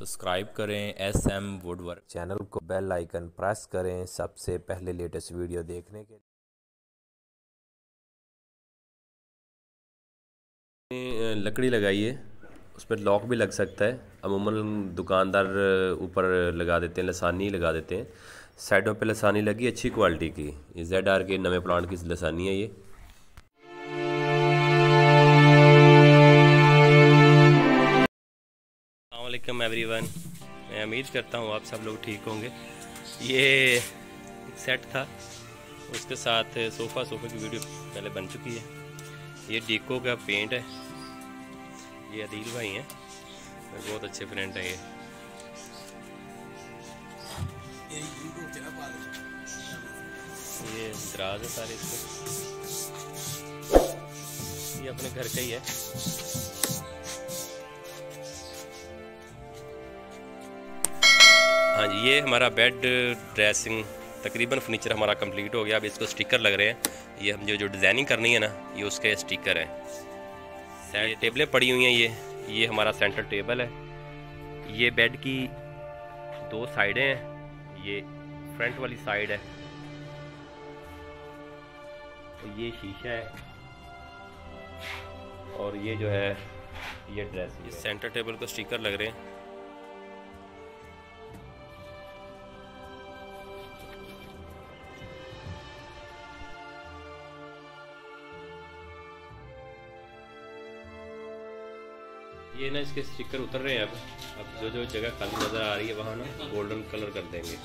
Subscribe करें S M woodwork channel को bell icon press करें सबसे पहले लेटेस्ट वीडियो देखने के लिए। लकड़ी लगाई है उस पर लॉक भी लग सकता है। अमूमन दुकानदार ऊपर लगा देते हैं, लसानी लगा देते हैं। साइडों पे लसानी लगी, अच्छी क्वालिटी की। जेड आर के नवे प्लांट की लसानी है ये। एवरी एवरीवन मैं उम्मीद करता हूँ आप सब लोग ठीक होंगे। ये सेट था। उसके साथ सोफ़ा सोफ़े की वीडियो पहले बन चुकी है। ये डीको का पेंट है। ये अदील भाई हैं। बहुत अच्छे फ्रेंड हैं ये। ये दराज है सारे इसके। ये अपने घर का ही है। हाँ जी ये हमारा बेड ड्रेसिंग तकरीबन फर्नीचर हमारा कंप्लीट हो गया। अब इसको स्टिकर लग रहे हैं। ये हम जो जो डिज़ाइनिंग करनी है ना ये उसके स्टिकर हैं। सेट टेबलें पड़ी हुई हैं ये। ये हमारा सेंटर टेबल है। ये बेड की दो साइडें हैं। ये फ्रंट वाली साइड है। तो ये शीशा है। और ये जो है ये ड्रेस ये सेंटर टेबल को स्टिकर लग रहे हैं। ये ना इसके स्टिकर उतर रहे हैं अब। अब जो जो जगह खाली नज़र आ रही है, वहाँ ना गोल्डन कलर कर देंगे।